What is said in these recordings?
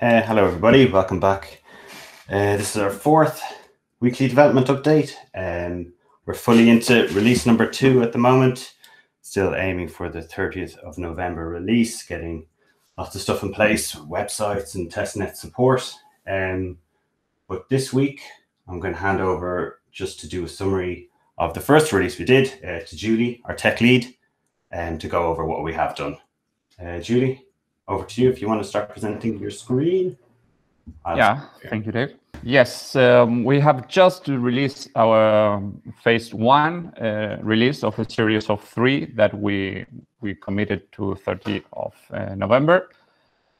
Uh, hello, everybody. Welcome back. Uh, this is our fourth weekly development update. Um, we're fully into release number two at the moment. Still aiming for the 30th of November release, getting lots of stuff in place, websites and testnet support. Um, but this week, I'm going to hand over just to do a summary of the first release we did uh, to Julie, our tech lead, and um, to go over what we have done. Uh, Julie? Over to you if you want to start presenting your screen. I'll yeah, thank you, Dave. Yes, um, we have just released our phase one uh, release of a series of three that we we committed to 30 of uh, November.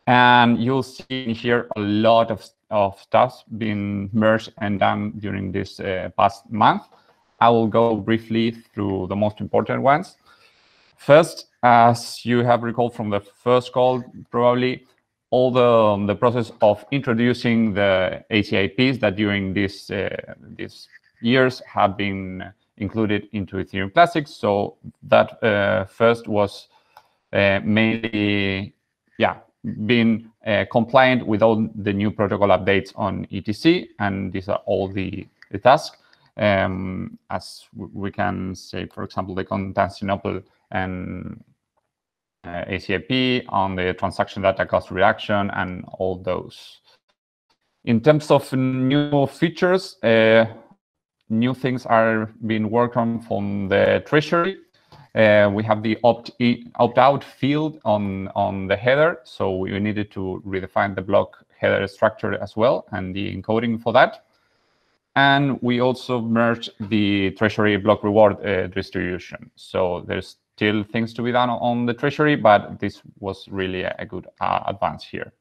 And you'll see here a lot of, of stuff being merged and done during this uh, past month. I will go briefly through the most important ones. First, as you have recalled from the first call, probably all the, um, the process of introducing the ECIPs that during this, uh, these years have been included into Ethereum Classics. So that uh, first was uh, mainly, yeah, being uh, compliant with all the new protocol updates on ETC, and these are all the, the tasks. Um, as we can say, for example, the Constantinople and uh, ECIP, on the transaction data cost reduction, and all those. In terms of new features, uh, new things are being worked on from the treasury. Uh, we have the opt opt out field on on the header, so we needed to redefine the block header structure as well and the encoding for that. And we also merged the treasury block reward uh, distribution. So there's still things to be done on the treasury, but this was really a good uh, advance here.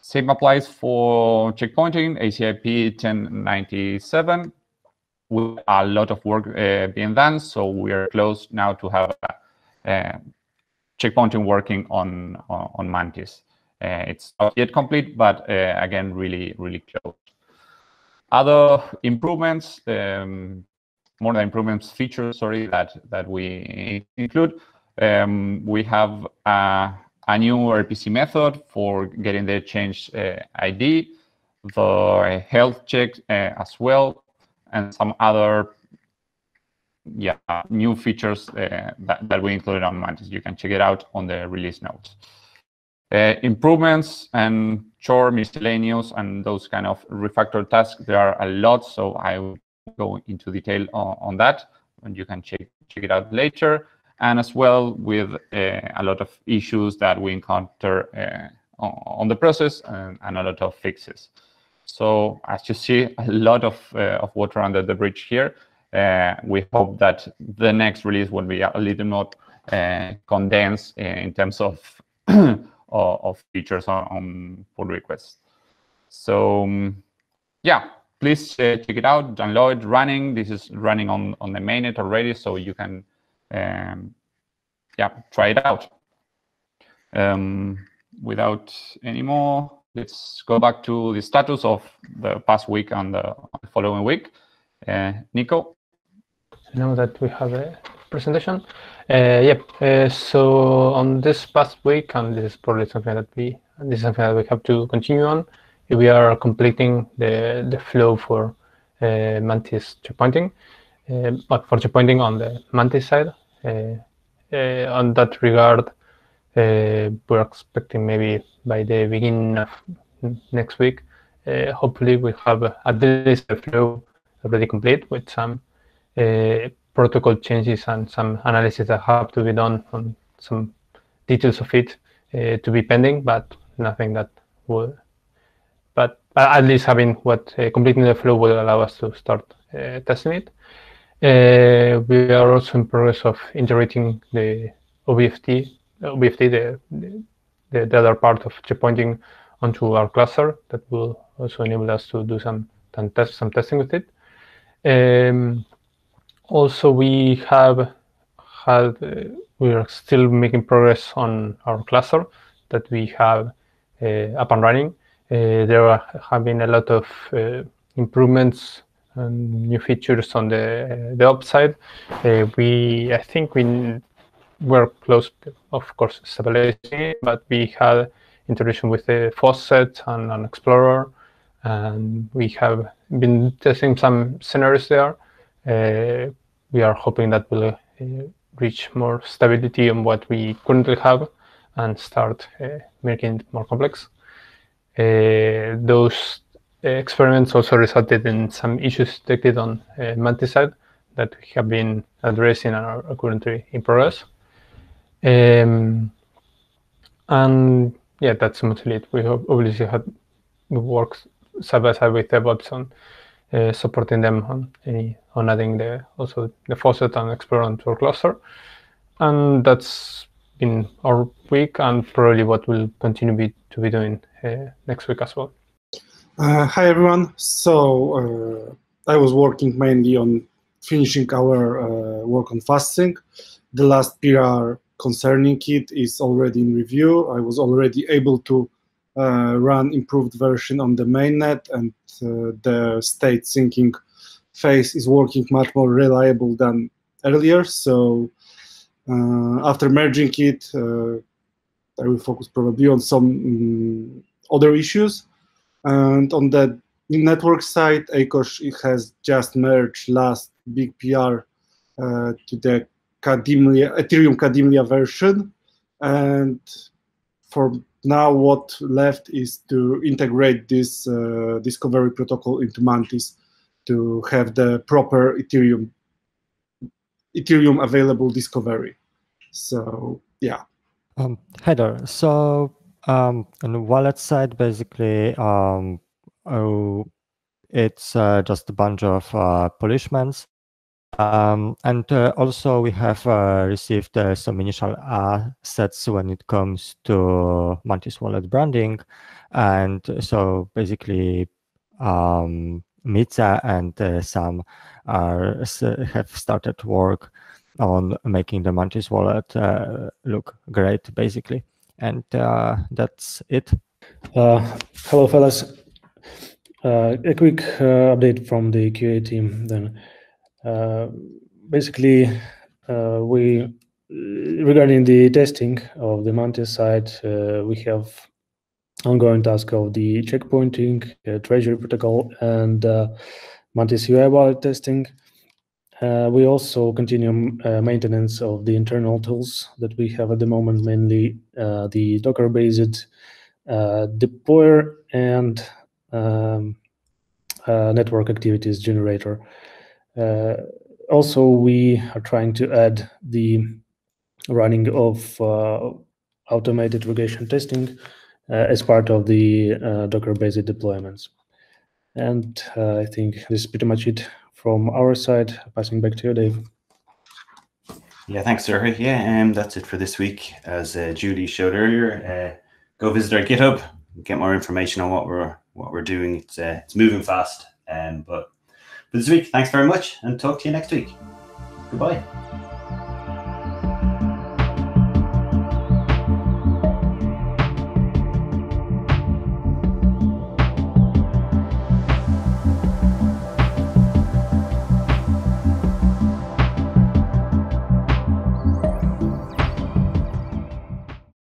Same applies for checkpointing, ECIP 1097, with a lot of work uh, being done. So we are close now to have uh, checkpointing working on, on, on Mantis. Uh, it's not yet complete, but uh, again, really, really close. Other improvements, um, more than improvements features, sorry, that, that we include. Um, we have a, a, new RPC method for getting the chain uh, ID, the health check uh, as well, and some other yeah, new features uh, that, that we included on Mantis. You can check it out on the release notes. Uh, improvements and chore miscellaneous and those kind of refactor tasks, there are a lot, so I will go into detail on, on that, and you can check check it out later. And as well with uh, a lot of issues that we encounter uh, on the process and, and, a lot of fixes. So as you see, a lot of, uh, of water under the bridge here. Uh, we hope that the next release will be a little more uh, condensed in terms of of features on, on pull requests. So um, yeah, please uh, check it out, download running. This is running on, on the mainnet already, so you can um, yeah, try it out. Um, without any more, let's go back to the status of the past week and the following week. Uh, Nico? Now that we have a presentation. Uh, yep. Uh, so on this past week, and this is probably something that we this is something that we have to continue on we are completing the, the flow for uh, Mantis checkpointing, uh, but for checkpointing on the Mantis side. Uh, uh on that regard, uh, we're expecting maybe by the beginning of next week, hopefully we have at least the flow already complete with some protocol changes and some analysis that have to be done on some details of it to be pending, but nothing that will at least having what uh, completing the flow will allow us to start uh, testing it. Uh, we are also in progress of integrating the OBFT, OBFT the, the, the other part of checkpointing onto our cluster that will also enable us to do some, some, test, some testing with it. Um, also, we have had, uh, we are still making progress on our cluster that we have uh, up and running. Uh, there have been a lot of uh, improvements and new features on the uh, the upside. we, I think we were close, of course, stability, but we had integration with the faucet and an Explorer. And we have been testing some scenarios there. Uh, we are hoping that will uh, reach more stability on what we currently have and start uh, making it more complex. Uh, those experiments also resulted in some issues detected on uh, Mantis side that have been addressing and are currently in progress. Um, and yeah, that's mostly it. We obviously had worked side by side with DevOps on uh, supporting them on any on adding the also the faucet and Explorer to our cluster, and that's been our week and probably what we'll continue be, to be doing uh, next week as well. Uh, hi everyone. So uh, I was working mainly on finishing our uh, work on FastSync. The last PR concerning it is already in review. I was already able to uh, run improved version on the mainnet, and uh, the state syncing phase is working much more reliable than earlier. So after merging it, I will focus probably on some um, other issues. And on the network side, Acosh has just merged last big PR uh, to the Kademlia, Ethereum Kademlia version. And for now, what left is to integrate this uh, discovery protocol into Mantis to have the proper Ethereum Ethereum available discovery. So yeah. Um, hi. So um, on the wallet side, basically, um, oh, it's uh, just a bunch of uh, polishments. Um, and uh, also we have uh, received uh, some initial assets when it comes to Mantis wallet branding. And so basically um, Mitza and uh, Sam are, have started work on making the Mantis wallet uh, look great, basically. And uh, that's it. hello, fellas. a quick update from the QA team then. Basically, we regarding the testing of the Mantis side, uh, we have ongoing task of the checkpointing, uh, Treasury protocol, and uh, Mantis UI wallet testing. Uh, we also continue maintenance of the internal tools that we have at the moment, mainly the Docker-based deployer and um, network activities generator. Uh, also, we are trying to add the running of uh, automated regression testing uh, as part of the Docker-based deployments. And I think this is pretty much it from our side. Passing back to you, Dave. Yeah, thanks, Sergey. Yeah, um, that's it for this week. As uh, Julie showed earlier, uh, go visit our GitHub, get more information on what we're what we're doing. It's uh, it's moving fast, um, but for this week. Thanks very much and talk to you next week. Goodbye.